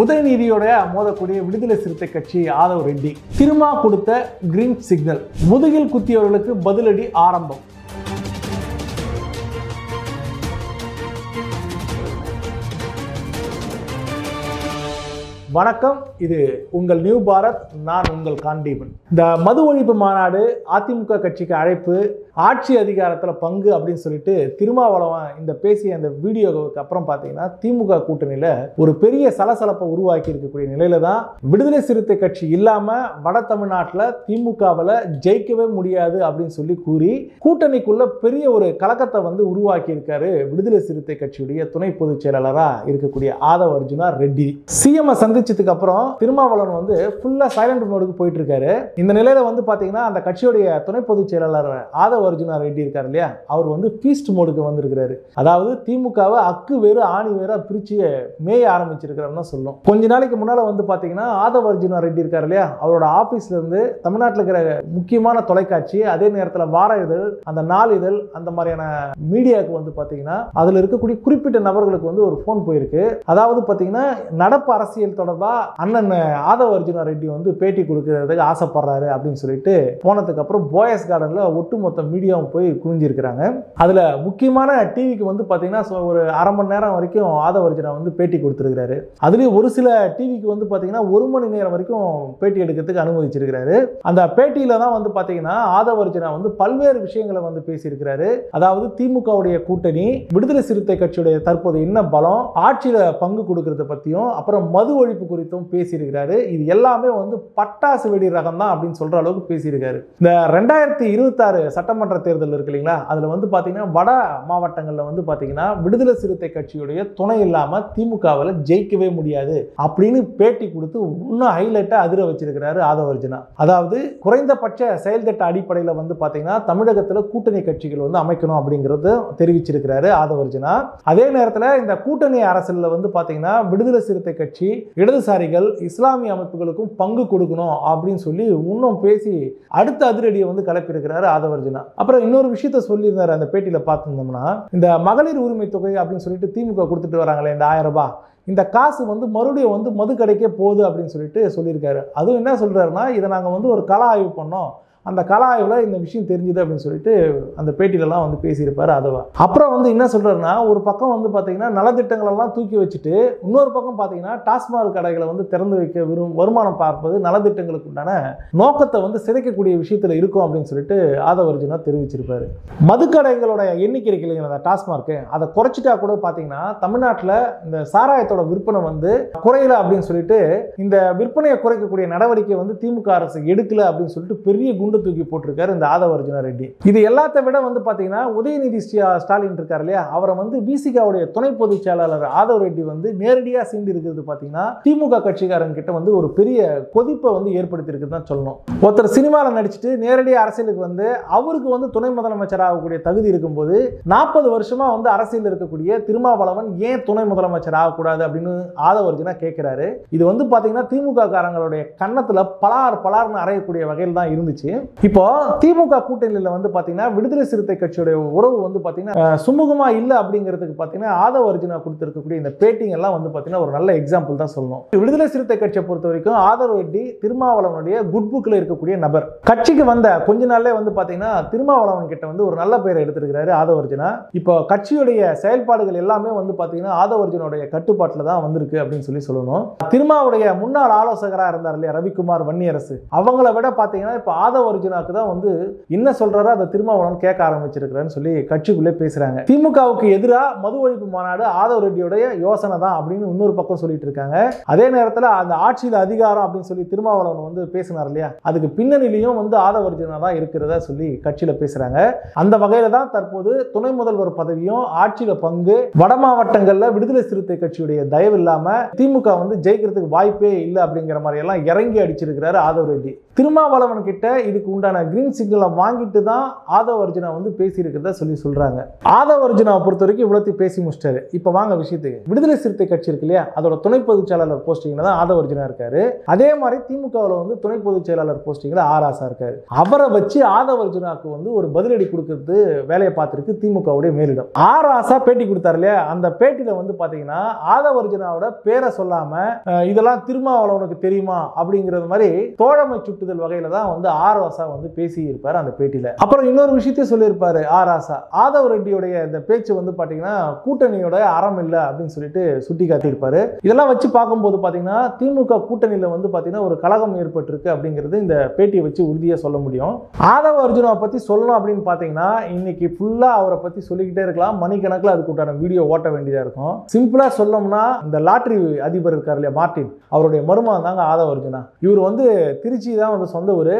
உதயநிதியோட மோதக்கூடிய விடுதலை சிறுத்தை கட்சி ஆதவ் ரெட்டி திருமா கொடுத்த கிரீன் சிக்னல் முதுகில் குத்தியவர்களுக்கு பதிலடி ஆரம்பம். வணக்கம். இது உங்கள் நியூ பாரத் நான் உங்கள் காண்டீபன். இந்த மது ஒழிப்பு மாநாடு அதிமுக கட்சிக்கு அழைப்பு ஆட்சி அதிகாரத்தில் பங்கு அப்படின்னு சொல்லிட்டு திருமாவளவன் இந்த பேசிய அந்த வீடியோவுக்கு அப்புறம் பார்த்தீங்கன்னா திமுக கூட்டணியில் ஒரு பெரிய சலசலப்பை உருவாக்கி இருக்கக்கூடிய நிலையில தான் விடுதலை சிறுத்தை கட்சி இல்லாமல் வட தமிழ்நாட்டில் திமுகவில் ஜெயிக்கவே முடியாது அப்படின்னு சொல்லி கூறி கூட்டணிக்குள்ள பெரிய ஒரு கலக்கத்தை வந்து உருவாக்கி இருக்காரு விடுதலை சிறுத்தை கட்சியுடைய துணை பொதுச் செயலாளராக இருக்கக்கூடிய ஆதவ அர்ஜுனா ரெட்டி. சிஎம் சந்திச்சதுக்கு அப்புறம் திருமாவளவன் வந்து ஃபுல்லா சைலண்ட் மோடுக்கு போயிட்டு இருக்காரு இந்த நிலையில வந்து பாத்தீங்கன்னா அந்த கட்சியுடைய துணை பொதுச் செயலாளர் ஆதவ அர்ஜுனா ரெட்டி இருக்காரு இல்லையா? அவர் வந்து பீஸ்ட் மோடுக்கு வந்திருக்கிறாரு. அதாவது திமுகவை அக்கு வேறு ஆணி வேற பிரிச்சு மேய ஆரம்பிச்சிருக்கிறாருன்னு சொல்லும். கொஞ்ச நாளைக்கு முன்னால வந்து பாத்தீங்கன்னா ஆதவ அர்ஜுனா ரெட்டி இருக்காரு இல்லையா? அவரோட ஆபீஸ்ல இருந்து தமிழ்நாட்டில் இருக்கிற முக்கியமான தொலைக்காட்சி அதே நேரத்தில் வார இதழ் அந்த நாள் இதழ் அந்த மாதிரியான மீடியாவுக்கு வந்து பாத்தீங்கன்னா அதுல இருக்கக்கூடிய குறிப்பிட்ட நபர்களுக்கு வந்து ஒரு ஃபோன் போயிருக்கு. அதாவது பாத்தீங்கன்னா நடப்பு அரசியல் தொடர்பா அண்ணன் ஆதவ அர்ஜுனா ரெட்டி வந்து பேட்டி கொடுக்கறதுக்கு ஆசைப்படுறாரு அப்படின்னு சொல்லிட்டு போனதுக்கு அப்புறம் போயஸ் கார்டன்ல ஒட்டுமொத்த மீடியாவும் போய் குவிஞ்சிருக்கிறாங்க. அதுல முக்கியமான டிவிக்கு வந்து பாத்தீங்கன்னா ஒரு அரை மணி நேரம் வரைக்கும் ஆதவ அர்ஜுனா வந்து பேட்டி கொடுத்துருக்கிறாரு. அதுலயும் ஒரு சில டிவிக்கு வந்து பாத்தீங்கன்னா ஒரு மணி நேரம் வரைக்கும் பேட்டி எடுக்கிறதுக்கு அனுமதிச்சிருக்கிறாரு. அந்த பேட்டியில தான் வந்து பாத்தீங்கன்னா ஆதவ அர்ஜுனா வந்து பல்வேறு விஷயங்களை வந்து பேசியிருக்கிறாரு. அதாவது திமுகவுடைய கூட்டணி விடுதலை சிறுத்தை கட்சியுடைய தற்போது என்ன பலம் ஆட்சியில பங்கு கொடுக்கறத பத்தியும் அப்புறம் மது ஒழிப்பு குறித்தும் பேசியிருக்கிறாரு. இது எல்லாமே வந்து பட்டாசு வெடி ரகம் தான் அப்படின்னு சொல்ற அளவுக்கு பேசியிருக்காரு. இந்த ரெண்டாயிரத்தி இருபத்தாறு சட்டமன்ற தேர்தல் இருக்கு இல்லைங்களா? அதுல வந்து பாத்தீங்கன்னா வட மாவட்டங்கள்ல வந்து பாத்தீங்கன்னா விடுதலை சிறுத்தை கட்சியுடைய துணை இல்லாம திமுகவில் ஜெயிக்கவே முடியாது அப்படின்னு பேட்டி கொடுத்து இன்னும் ஹைலைட்டா அதிர வச்சிருக்கிறாரு ஆதவர்ஜனா. அதாவது குறைந்தபட்ச செயல்திட்ட அடிப்படையில் வந்து பாத்தீங்கன்னா தமிழகத்துல கூட்டணி கட்சிகள் வந்து அமைக்கணும் அப்படிங்கிறது தெரிவிச்சிருக்கிறாரு ஆதவர்ஜனா. அதே நேரத்தில் இந்த கூட்டணி அரசில் வந்து பாத்தீங்கன்னா விடுதலை சிறுத்தை கட்சி இடதுசாரிகள் இஸ்லாமிய அமைப்புகளுக்கும் பங்கு கொடுக்கணும் அப்படின்னு சொல்லி இன்னும் பேசி அடுத்த அதிரடியை வந்து கிளப்பியிருக்கிறாரு ஆதவர்ஜனா. அப்புறம் இன்னொரு விஷயத்த சொல்லியிருந்தாரு அந்த பேட்டியில் பார்த்துருந்தோம்னா இந்த மகளிர் உரிமை தொகை அப்படின்னு சொல்லிட்டு திமுக கொடுத்துட்டு வராங்களே இந்த ஆயிரம் ரூபாய். இந்த காசு வந்து மறுபடியும் வந்து மது கடைக்கே போகுது அப்படின்னு சொல்லிட்டு சொல்லியிருக்காரு. அதுவும் என்ன சொல்கிறாருன்னா இதை நாங்கள் வந்து ஒரு கலா ஆய்வு பண்ணோம். அந்த கலா ஆய்வில் இந்த விஷயம் தெரிஞ்சுது அப்படின்னு சொல்லிட்டு அந்த பேட்டியிலலாம் வந்து பேசியிருப்பார் அதுவா. அப்புறம் வந்து என்ன சொல்கிறாருன்னா ஒரு பக்கம் வந்து பார்த்தீங்கன்னா நலத்திட்டங்களெல்லாம் தூக்கி வச்சுட்டு இன்னொரு பக்கம் பார்த்தீங்கன்னா டாஸ்மாக் கடைகளை வந்து திறந்து வைக்க விரும் வருமானம் பார்ப்பது நலத்திட்டங்களுக்கு உண்டான நோக்கத்தை வந்து சிதைக்கக்கூடிய விஷயத்தில் இருக்கும் அப்படின்னு சொல்லிட்டு ஆதவர்ஜுனா தெரிவிச்சிருப்பார். மதுக்கடைகளோட எண்ணிக்கை இருக்கு இல்லைங்களா அந்த டாஸ்மார்க்கு அதை குறைச்சிட்டா கூட பார்த்தீங்கன்னா தமிழ்நாட்டில் இந்த சாராயத்தோட விற்பனை வந்து குறையல அப்படின்னு சொல்லிட்டு இந்த விற்பனையை குறைக்கக்கூடிய நடவடிக்கை வந்து திமுக அரசு எடுக்கல அப்படின்னு சொல்லிட்டு பெரிய குண்டு தூக்கி போட்டிருக்காரு இந்த ஆதவ ரெட்டி. இது எல்லாத்த விட வந்து பார்த்தீங்கன்னா உதயநிதி ஸ்டாலின் இருக்கார் இல்லையா? அவரை வந்து பிசிகாவுடைய துணை பொதுச் செயலாளர் ஆதவ ரெட்டி வந்து நேரடியாக சீண்டி இருக்கிறது பார்த்தீங்கன்னா திமுக கட்சிக்காரங்க கிட்ட வந்து ஒரு பெரிய கொதிப்பை வந்து ஏற்படுத்தியிருக்கு தான் சொல்லணும். ஒருத்தர் சினிமாவில் நடிச்சுட்டு நேரடியாக அரசியலுக்கு வந்து அவருக்கு வந்து துணை முதலமைச்சர் ஆகக்கூடிய தகுதி இருக்கும்போது நாற்பது வருஷமா வந்து அரசியல் இருக்கக்கூடிய திருமாவளவன் ஏன் துணை முதலமைச்சர் ஆகக்கூடாது அப்படின்னு ஆதவ அர்ஜுனா கேட்கிறாரு இது வந்து பார்த்தீங்கன்னா திமுக காரங்களுடைய கன்னத்தில் பலார் பலார்னு அறையக்கூடிய வகையில் தான் இருந்துச்சு. இப்போ திமுக கூட்டணியில் வந்து பார்த்தீங்கன்னா விடுதலை சிறுத்தை கட்சியுடைய உறவு வந்து பார்த்தீங்கன்னா சுமூகமா இல்லை அப்படிங்கிறதுக்கு பார்த்தீங்கன்னா ஆதவ அர்ஜுனா கொடுத்துருக்கக்கூடிய இந்த பேட்டிங் எல்லாம் வந்து பார்த்தீங்கன்னா ஒரு நல்ல எக்ஸாம்பிள் தான் சொல்லணும். விடுதலை சிறுத்தை கட்சியை பொறுத்த வரைக்கும் ஆதரவு ரெட்டி திருமாவளவனுடைய குட் புக்கில் இருக்கக்கூடிய நபர். கட்சிக்கு வந்த கொஞ்ச நாள்லே வந்து பார்த்தீங்கன்னா திருமாவளவன் கிட்ட வந்து ஒரு நல்ல பெயரை எடுத்திருக்கிறாரு ஆதவ அர்ஜுனா. இப்போ கட்சியுடைய செயல்பாடுகள் எல்லாமே வந்து பார்த்தீங்கன்னா ஆதவ அர்ஜுனுடைய கட்டுப்பாட்டில் தான் வந்திருக்கு அப்படின்னு சொல்லி சொல்லணும். திருமாவுடைய முன்னாள் ஆலோசகராக இருந்தார் இல்லையா ரவிக்குமார் வன்னியரசு. அவங்கள விட பார்த்தீங்கன்னா இப்போ ஆதவ அர்ஜுனாக்கு தான் வந்து என்ன சொல்றாரோ அதை திருமாவளவன் கேட்க ஆரம்பிச்சிருக்கிறேன்னு சொல்லி கட்சிக்குள்ளே பேசுறாங்க. திமுகவுக்கு எதிராக மது ஒழிப்பு மாநாடு ஆதவ ரெட்டியோடைய யோசனை தான் அப்படின்னு இன்னொரு பக்கம் சொல்லிட்டு இருக்காங்க. அதே நேரத்தில் அந்த ஆட்சியில் அதிகாரம் அப்படின்னு சொல்லி திருமாவளவன் வந்து பேசினார் இல்லையா? அதுக்கு பின்னணியிலையும் வந்து ஆதவ அர்ஜுனா தான் இருக்கிறதா சொல்லி கட்சியில பேசுறாங்க. அந்த வகையில தான் தற்போது துணை முதல்வர் பதவியும் ஆட்சியில் பங்கு வட மாவட்டங்களில் விடுதலை சிறுத்தை கட்சியுடைய தயவு இல்லாமல் திமுக வந்து ஜெயிக்கிறதுக்கு வாய்ப்பே இல்லை அப்படிங்கிற மாதிரி எல்லாம் இறங்கி அடிச்சிருக்கிறாரு ஆதவ ரெட்டி. திருமாவளவன் கிட்ட இதுக்கு உண்டான கிரீன் சிக்னலை வாங்கிட்டு தான் ஆதவ அர்ஜுனா வந்து பேசியிருக்கிறதா சொல்லி சொல்கிறாங்க ஆதவ அர்ஜுனாவை பொறுத்த வரைக்கும் இவ்வளோத்தையும் பேசி முடிச்சிட்டாரு. இப்போ வாங்க விஷயத்துக்கு. விடுதலை சிறுத்தை கட்சி இருக்கு இல்லையா? அதோட துணை பொதுச் செயலாளர் போஸ்டிங்கில் தான் ஆதவ அர்ஜுனா இருக்காரு. அதே மாதிரி திமுகவில் வந்து துணை பொதுச் செயலாளர் போஸ்டிங்கில் ஆராசா இருக்காரு. அவரை வச்சு ஆதவ அர்ஜுனாவுக்கு வந்து ஒரு பதிலடி கொடுக்கறது வேலையை பார்த்துருக்கு திமுகவுடைய மேலிடம். ஆர் ஆசா பேட்டி கொடுத்தாரு இல்லையா? அந்த பேட்டியில் வந்து பார்த்தீங்கன்னா ஆதவ அர்ஜுனாவோட பேரை சொல்லாமல் இதெல்லாம் திருமாவளவனுக்கு தெரியுமா அப்படிங்கிறது மாதிரி தோழமை சுட்டுதல் வகையில தான் வந்து ஆர் ஆசா வந்து பேசியிருப்பார் அந்த பேட்டியில. அப்புறம் இன்னொரு விஷயத்தையும் சொல்லியிருப்பாரு ஆர் ஆசா. ஆதவ் ரெட்டியுடைய இந்த பேச்சு வந்து பாத்தீங்கன்னா கூட்டணியோட அறம் இல்லை அப்படின்னு சொல்லிட்டு சுட்டி காட்டியிருப்பாரு இதெல்லாம் வச்சு பார்க்கும்போது பாத்தீங்கன்னா திமுக கூட்டணியில வந்து பாத்தீங்கன்னா ஒரு கலகம் ஏற்பட்டிருக்கு அப்படிங்கிறது இந்த பேட்டியை வச்சு உறுதியாக சொல்ல முடியும். ஆதவ அர்ஜுனாவை பத்தி சொல்லணும் அப்படின்னு பாத்தீங்கன்னா இன்னைக்கு ஃபுல்லா அவரை பத்தி சொல்லிக்கிட்டே இருக்கலாம். மணிக்கணக்கில் அதுக்கு உண்டான வீடியோ ஓட்ட வேண்டியதா இருக்கும். சிம்பிளா சொல்லணும்னா இந்த லாட்ரி அதிபர் இருக்கார் இல்லையா மார்ட்டின் அவருடைய மருமகன் தாங்க ஆதவ அர்ஜுனா. இவர் வந்து திருச்சி தான் வந்து சொந்த ஊர்.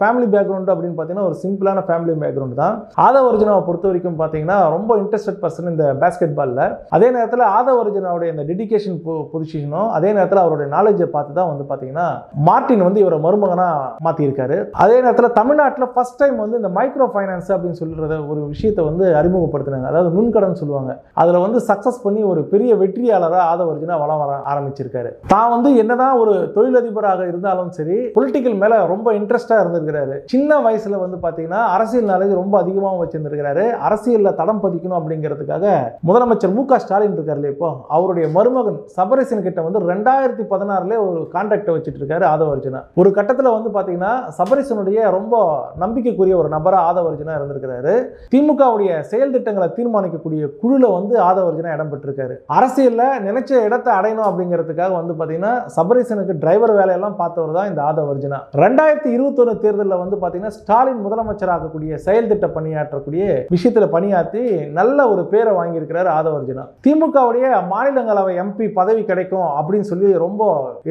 ஃபேமிலி பேக்ரவுண்ட் அப்படின்னு பார்த்தீங்கன்னா ஒரு சிம்பிளான ஃபேமிலி பேக்ரவுண்ட் தான். ஆதவ அர்ஜுனாவை பொறுத்த வரைக்கும் பார்த்தீங்கன்னா ரொம்ப இன்ட்ரெஸ்டட் பர்சன் இந்த பேஸ்கெட் பாலில் அதே நேரத்தில் ஆதவ அர்ஜுனாவுடைய இந்த டெடிக்கேஷன் பொசிஷனும் அதே நேரத்தில் அவருடைய நாலேஜை பார்த்து தான் வந்து பார்த்தீங்கன்னா மார்ட்டின் வந்து இவரை மருமகனாக மாற்றிருக்காரு அதே நேரத்தில் தமிழ்நாட்டில் ஃபஸ்ட் டைம் வந்து இந்த மைக்ரோ ஃபைனான்ஸ் அப்படின்னு சொல்கிறத ஒரு விஷயத்தை வந்து அறிமுகப்படுத்தினாங்க. அதாவது நுண்கடன் சொல்லுவாங்க. அதில் வந்து சக்ஸஸ் பண்ணி ஒரு பெரிய வெற்றியாளராக ஆதவ அர்ஜுனா வளம் வர ஆரம்பிச்சிருக்காரு. தான் வந்து என்னதான் ஒரு தொழிலதிபராக இருந்தாலும் சரி பொலிட்டிக்கல் மேல ரொம்ப இன்ட்ரெஸ்டா இருந்திருக்கிறாரு. சின்ன வயசுல வந்து பாத்தீங்கன்னா அரசியல் நாலேஜ் ரொம்ப அதிகமாக வச்சிருந்திருக்கிறாரு. அரசியல்ல தடம் பதிக்கணும் அப்படிங்கிறதுக்காக முதலமைச்சர் மு க ஸ்டாலின் இருக்காரு இப்போ? அவருடைய மருமகன் சபரிசன் கிட்ட வந்து ரெண்டாயிரத்தி பதினாறுல ஒரு கான்டாக்டை வச்சுட்டு இருக்காரு ஆதவ அர்ஜுனா ஒரு கட்டத்துல வந்து பாத்தீங்கன்னா சபரிசனுடைய ரொம்ப நம்பிக்கைக்குரிய ஒரு நபரா ஆதவ அர்ஜுனா இருந்திருக்கிறாரு. திமுகவுடைய செயல் திட்டங்களை தீர்மானிக்கக்கூடிய குழுல வந்து ஆதவ அர்ஜுனா இடம் பெற்றிருக்காரு. அரசியல்ல நினைச்ச இடத்தை அடையணும் அப்படிங்கிறதுக்காக வந்து பாத்தீங்கன்னா சபரீசனுக்கு டிரைவர் வேலையெல்லாம் பார்த்தவர் தான் இந்த ஆதவ அர்ஜுனா ரெண்டாயிரத்தி இருபத்தொன்னு தேர்தலில் வந்து பார்த்தீங்கன்னா ஸ்டாலின் முதலமைச்சராகக்கூடிய செயல் திட்ட பணியாற்றக்கூடிய விஷயத்தில் பணியாற்றி நல்ல ஒரு பேரை வாங்கியிருக்கிறார் ஆதவ அர்ஜுனா திமுகவுடைய மாநிலங்களவை எம்பி பதவி கிடைக்கும் அப்படின்னு சொல்லி ரொம்ப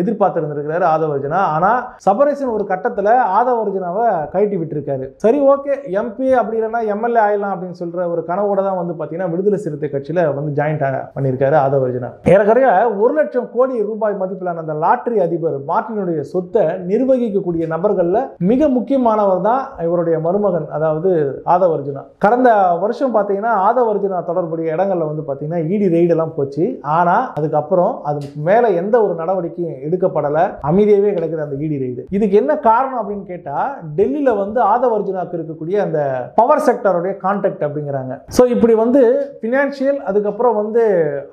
எதிர்பார்த்திருந்திருக்கிறாரு இருந்திருக்கிறாரு ஆனால் அர்ஜுனா ஒரு கட்டத்தில் ஆதவ அர்ஜுனாவை கைட்டி விட்டுருக்காரு. சரி ஓகே எம்பி அப்படி இல்லைன்னா எம்எல்ஏ ஆயிடலாம் அப்படின்னு சொல்கிற ஒரு கனவோட தான் வந்து பார்த்தீங்கன்னா விடுதலை சிறுத்தை கட்சியில் வந்து ஜாயின்ட் பண்ணியிருக்காரு ஆதவர்ஜுனா. ஏறக்குறைய ஒரு லட்சம் கோடி ரூபாய் மதிப்பிலான அந்த லாட்டரி அதிபர் மார்ட்டினுடைய சொத்தை நிர்வகிக்கக்கூடிய நபர்களில் மிக முக்கியமானவர் தான் இவருடைய மருமகன் அதாவது ஆதவர்ஜுனா. கடந்த வருஷம் பார்த்தீங்கன்னா ஆதவர்ஜுனா தொடர்புடைய இடங்கள்ல வந்து பார்த்தீங்கன்னா இடி ரெய்டெல்லாம் போச்சு. ஆனால் அதுக்கப்புறம் அது மேலே எந்த ஒரு நடவடிக்கையும் எடுக்கப்படலை. அமைதியாகவே கிடைக்கிற அந்த இடி ரெய்டு. இதுக்கு என்ன காரணம் அப்படின்னு கேட்டால் டெல்லியில் வந்து ஆதவர்ஜுனாக்கு இருக்கக்கூடிய அந்த பவர் செக்டருடைய கான்டாக்ட் அப்படிங்கிறாங்க. ஸோ இப்படி வந்து ஃபினான்ஷியல் அதுக்கப்புறம் வந்து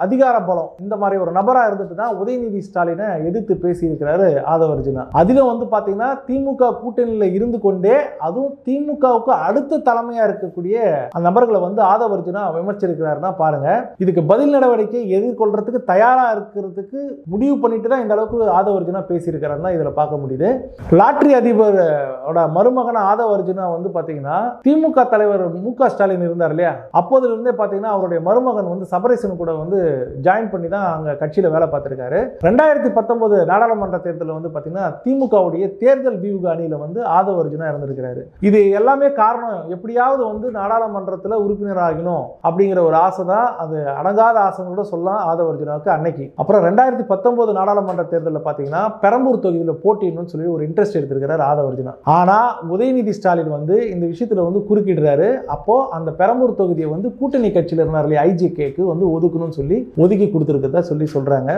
அதிகார பலம் இந்த மாதிரி ஒரு நபராக இருந்துட்டு தான் உதயநிதி ஸ்டாலினை எதிர்த்து பேசியிருக்கிறாரு ஆதவர்ஜுனா. அதிலும் வந்து பார்த்தீங்கன்னா திமுக கூட்டணியில் இருந்து கொண்டே அதுவும் திமுகவுக்கு அடுத்த தலைமையாக இருக்கக்கூடிய அந்த நபர்களை வந்து ஆதவ அர்ஜுனா விமர்சிருக்கிறாருன்னா பாருங்க. இதுக்கு பதில் நடவடிக்கை எதிர்கொள்றதுக்கு தயாரா இருக்கிறதுக்கு முடிவு பண்ணிட்டு தான் இந்த அளவுக்கு ஆதவ அர்ஜுனா பேசியிருக்கிறாருன்னா இதுல பார்க்க முடியுது. லாட்ரி அதிபரோட மருமகன ஆதவ அர்ஜுனா வந்து பாத்தீங்கன்னா திமுக தலைவர் மு க ஸ்டாலின் இருந்தார் இல்லையா? அப்போதுல இருந்தே பாத்தீங்கன்னா அவருடைய மருமகன் வந்து சபரேசன் கூட வந்து ஜாயின் பண்ணி தான் அங்க கட்சியில வேலை பார்த்திருக்காரு. ரெண்டாயிரத்தி பத்தொன்பது நாடாளுமன்ற தேர்தலில் வந்து பார்த்தீங்கன்னா திமுகவுடைய தேர்தல் வியூக அணியில வந்து ஆதவ அர்ஜுனா இருந்திருக்கிறாரு இது எல்லாமே காரணம் எப்படியாவது வந்து நாடாளுமன்றத்தில் உறுப்பினர் ஆகணும் அப்படிங்கிற ஒரு ஆசை தான். அது அடங்காத ஆசைன்னு கூட சொல்லலாம் ஆதவ அர்ஜுனாவுக்கு அன்னைக்கு. அப்புறம் ரெண்டாயிரத்தி பத்தொன்பது நாடாளுமன்ற தேர்தலில் பார்த்தீங்கன்னா பெரம்பூர் தொகுதியில் போட்டின்னு சொல்லி ஒரு இன்ட்ரெஸ்ட் எடுத்திருக்கிறார் ஆதவ அர்ஜுனா. ஆனால் உதயநிதி ஸ்டாலின் வந்து இந்த விஷயத்தில் வந்து குறுக்கிடுறாரு. அப்போ அந்த பெரம்பூர் தொகுதியை வந்து கூட்டணி கட்சியில் இருந்தார் இல்லையா ஐஜிகேக்கு வந்து ஒதுக்கணும்னு சொல்லி ஒதுக்கி கொடுத்துருக்கதா சொல்லி சொல்கிறாங்க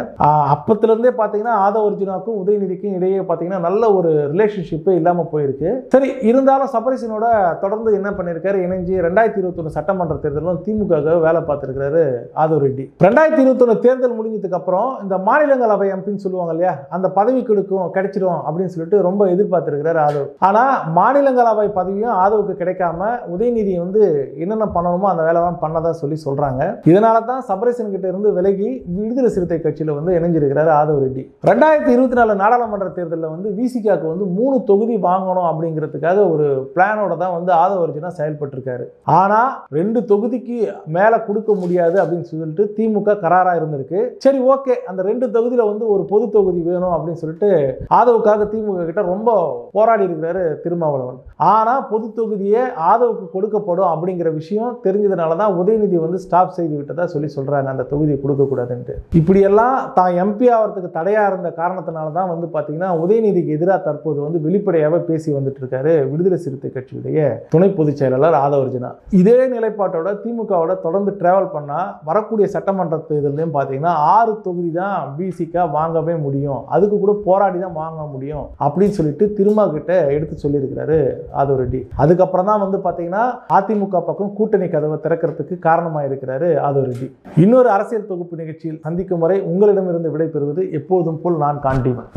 அப்பத்துலேருந்தே பார்த்தீங்கன்னா ஆதவ அர்ஜுனாக்கும் உதயநிதிக்கும் இடையே பார்த்தீங்கன்னா நல்ல ஒரு ரிலேஷன்ஷிப்பே இல்லாமல் போயிருக்கு. சரி இருந்தாலும் சபரிசனோட தொடர்ந்து என்ன பண்ணியிருக்காரு இணைஞ்சு ரெண்டாயிரத்தி இருபத்தொன்னு சட்டமன்ற தேர்தலும் திமுக வேலை பார்த்துருக்கிறாரு ஆதவ் ரெட்டி. ரெண்டாயிரத்தி இருபத்தொன்று தேர்தல் முடிஞ்சதுக்கு அப்புறம் இந்த மாநிலங்களவை எம்பின்னு சொல்லுவாங்க இல்லையா? அந்த பதவி கொடுக்கும் கிடைச்சிடும் அப்படின்னு சொல்லிட்டு ரொம்ப எதிர்பார்த்துருக்கிறாரு ஆதவ். ஆனால் மாநிலங்களவை பதவியும் ஆதவுக்கு கிடைக்காம உதயநிதி வந்து என்னென்ன பண்ணணுமோ அந்த வேலை தான் பண்ணதா சொல்லி சொல்கிறாங்க இதனால தான் சபரேசன் கிட்ட இருந்து விலகி விடுதலை சிறுத்தை கட்சியில் வந்து இணைஞ்சிருக்கிறாரு ஆதவ் ரெட்டி. ரெண்டாயிரத்தி இருபத்தி நாலு நாடாளுமன்ற தேர்தலில் வந்து விசிகாக்கு வந்து மூணு தொகுதி வாங்கணும் அப்படிங்கிறதுக்காக ஒரு பிளானோட தான் வந்து ஆதவ அர்ஜுனா செயல்பட்டிருக்காரு. ஆனா ரெண்டு தொகுதிக்கு மேலே கொடுக்க முடியாது அப்படின்னு சொல்லிட்டு திமுக கராரா இருந்திருக்கு. சரி ஓகே. அந்த ரெண்டு தொகுதியில் வந்து ஒரு பொது தொகுதி வேணும் அப்படின்னு சொல்லிட்டு ஆதவுக்காக திமுக கிட்ட ரொம்ப போராடி இருக்கிறாரு திருமாவளவன். ஆனால் பொது தொகுதியே ஆதவுக்கு கொடுக்கப்படும் அப்படிங்கிற விஷயம் தெரிஞ்சதுனால தான் உதயநிதி வந்து ஸ்டாப் செய்து விட்டதா சொல்லி சொல்கிறாங்க அந்த தொகுதியை கொடுக்கக்கூடாதுன்ட்டு இப்படியெல்லாம் தான் எம்பி ஆகிறதுக்கு தடையாக இருந்த காரணத்தினால தான் வந்து பார்த்தீங்கன்னா உதயநிதிக்கு எதிராக தற்போது தற்போது வந்து வெளிப்படையாக பேசி வந்துட்டு இருக்காரு விடுதலை சிறுத்தை கட்சியுடைய துணை பொதுச் செயலாளர் ஆதவர்ஜினா. இதே நிலைப்பாட்டோட திமுகவோட தொடர்ந்து டிராவல் பண்ணால் வரக்கூடிய சட்டமன்ற தேர்தலையும் பார்த்தீங்கன்னா ஆறு தொகுதி தான் பிசிக்கா வாங்கவே முடியும். அதுக்கு கூட போராடி தான் வாங்க முடியும் அப்படின்னு சொல்லிட்டு திருமா கிட்ட எடுத்து சொல்லியிருக்கிறாரு ஆதவ ரெட்டி அதுக்கப்புறம் தான் வந்து பார்த்தீங்கன்னா அதிமுக பக்கம் கூட்டணி கதவை திறக்கிறதுக்கு காரணமாக இருக்கிறாரு ஆதவ ரெட்டி இன்னொரு அரசியல் தொகுப்பு நிகழ்ச்சியில் சந்திக்கும் வரை உங்களிடமிருந்து விடைபெறுவது எப்போதும் போல் நான் காண்டீவன்.